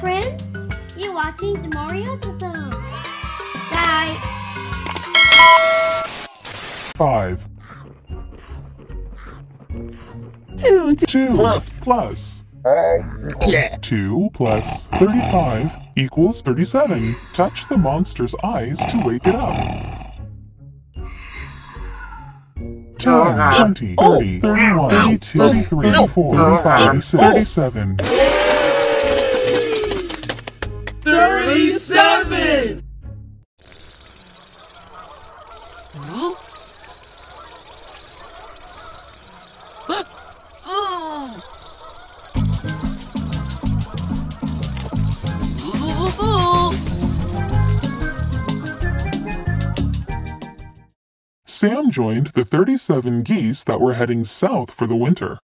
friends. You're watching the Mario Zone. Bye. Five. Two. Two Plus. plus. Yeah. 2 plus 35 equals 37. Touch the monster's eyes to wake it up. 10, 20, 30, 31, 32, 33, 34, 35, 36, 37. Sam joined the 37 geese that were heading south for the winter.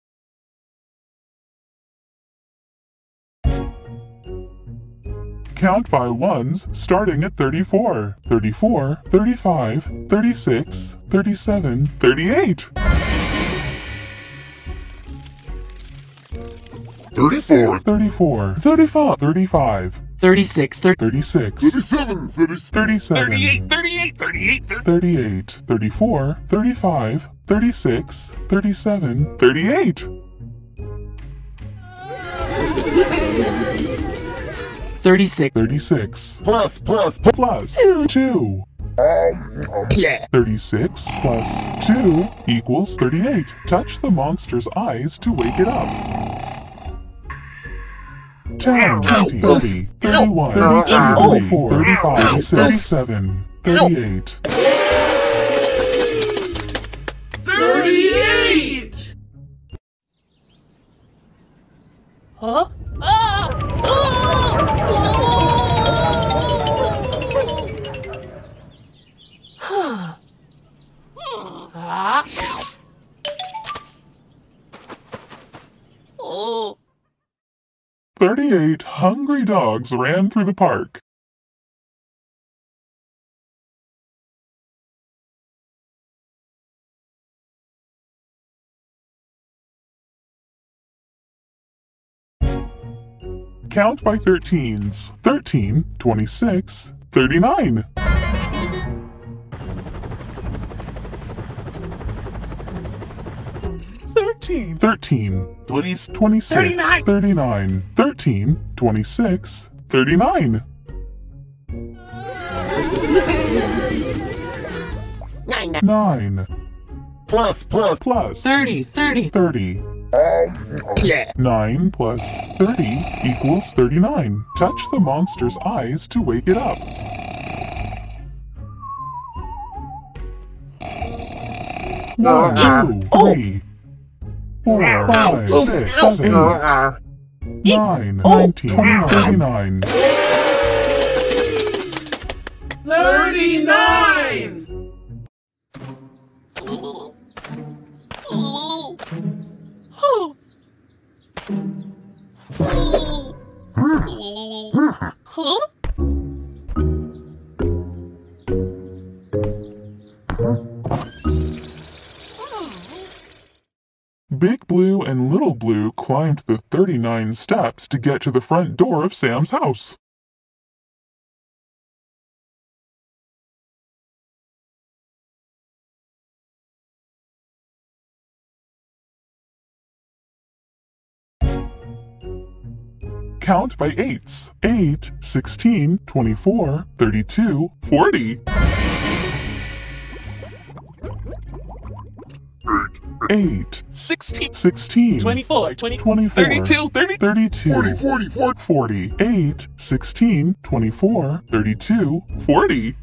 Count by ones starting at 34, 34, 35, 36, 37, 38. Thirty-four. 34, 35, 35, Thirty-six. Thirty. 36, Thirty-seven. 37, Thirty-eight. Thirty-eight. Thirty-eight. 38, 34, 35, 36, 37, 38. Thirty-six. 36 Plus. Plus. plus. plus 2. Yeah. 36 plus 2 equals 38. Touch the monster's eyes to wake it up. 10, 20, 30, 31, 32, 34, 35, 36, 37, 38. Thirty-eight. Huh? Oh. 38 hungry dogs ran through the park. Count by 13s. 13, 26, 39. Thirteen. Thirteen. Twenty. 26, 39. 39, 13, 26, 39. Nine. 9 Plus. Plus. plus Thirty. Thirty. 30. Yeah. 9 plus 30 equals 39. Touch the monster's eyes to wake it up. One, uh-huh. two, three, oh. Four, five, six, seven, eight, nine, nineteen, thirty-nine. Thirty-nine. Big Blue and Little Blue climbed the 39 steps to get to the front door of Sam's house. Count by eights. 8, 16, 24, 32, 40. 8, Sixteen. 16, Twenty-four. Twenty. 24, 32, 30. 32, Forty. Forty. Forty. 40, 8, 16, 24, 32, 40.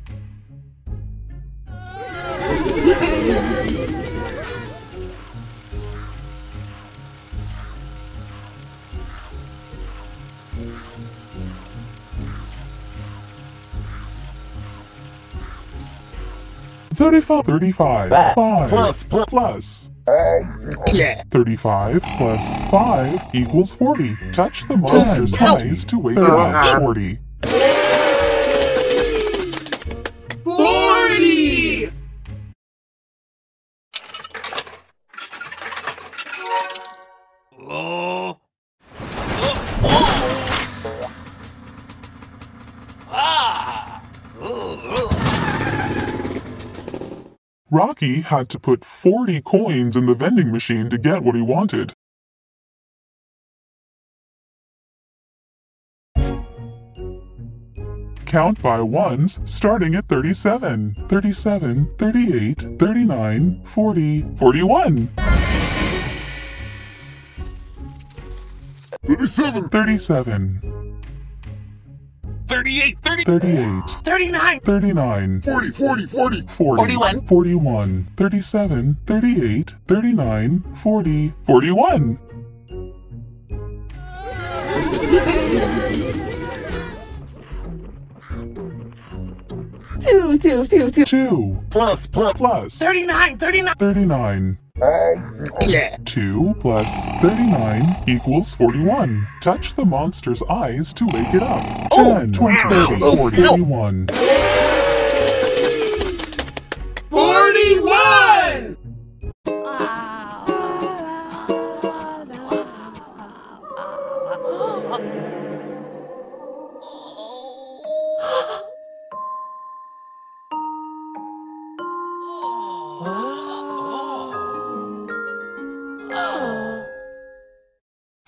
Thirty-five, thirty-five, Five. five, Plus. Plus. plus. Yeah. 35 plus 5 equals 40. Touch the monster's eyes to wake it up. 40. Rocky had to put 40 coins in the vending machine to get what he wanted. Count by ones starting at 37, 37, 38, 39, 40, 41, 37, 37, 38, 30, 38, 39. 39, 40, 40, 40, 40, 41. 41, 37, 38, 39, 40, 41. Two, two, two, two. 2 plus, plus, plus 39. 39. 39. Um, yeah, 2 plus 39 equals 41. Touch the monster's eyes to wake it up. 10, 20, 30, Oh, 40, no. 41. 41.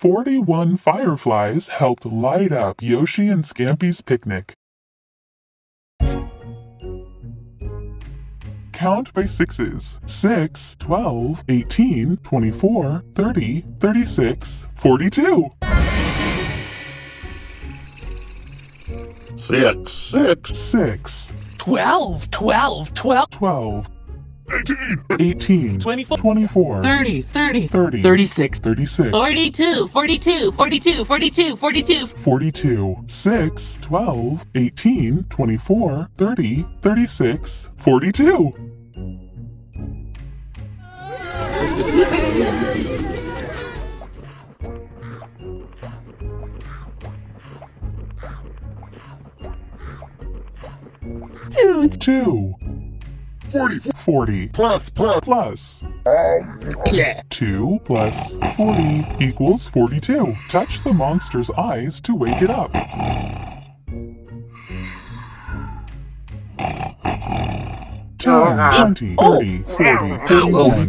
Forty-one fireflies helped light up Yoshi and Scampy's picnic. Count by sixes. 6, 12, 18, 24, 30, 36, 42. six, six, 6, 12. 12. 12. 12, 18, 18, 24. 24, 30. 30. 30, 36. 36, 42. 42. 42. 42. 42. 42, 6, 12, 18, 24, 30, 36, 42. Two, 2, 40, 40, plus, plus, plus. Um, yeah, 2 plus 40 equals 42. Touch the monster's eyes to wake it up. Ten, twenty, thirty, forty, thirty-one,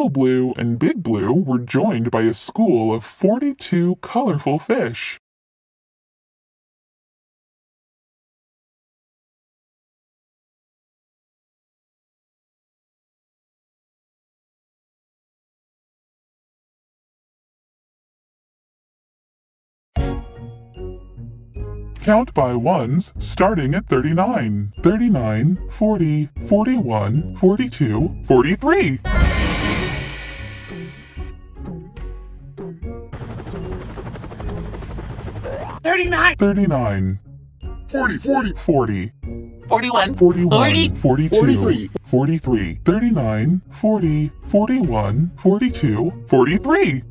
Little Blue and Big Blue were joined by a school of 42 colorful fish. Count by ones starting at 39, 39, 40, 41, 42, 43. 39. 39, 40, 40, 40, 41. 41, 40, 42, 43. 43, 39, 40, 41, 42, 43.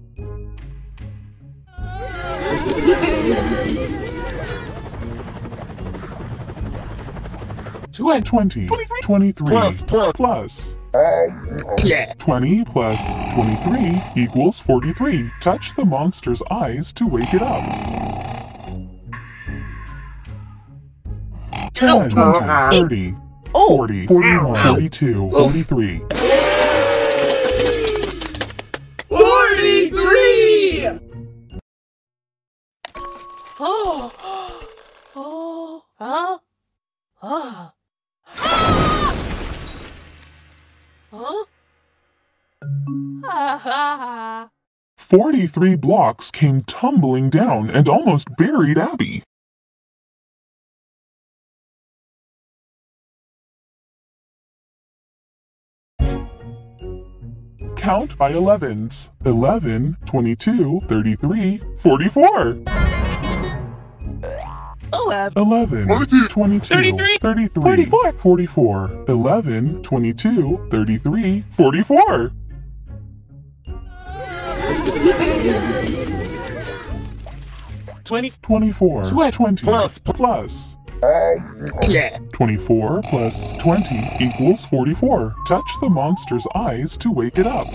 Twen- 20, 23, plus, plus, plus. Um, yeah, 20 plus 23 equals 43. Touch the monster's eyes to wake it up. 10, 20, uh, 30, 40, 41, 42, 43. 43. Oh. Oh. Huh? Huh? Huh? Ha ha ha. 43 blocks came tumbling down and almost buried Abby. Count by 11s. 11, 22, 33, 44. 11. 11, 22, 22, 33, 33, 44. 44, 11, 22, 33, 44. 20. 24. 20. Plus. Plus. Yeah. 24 plus 20 equals 44. Touch the monster's eyes to wake it up.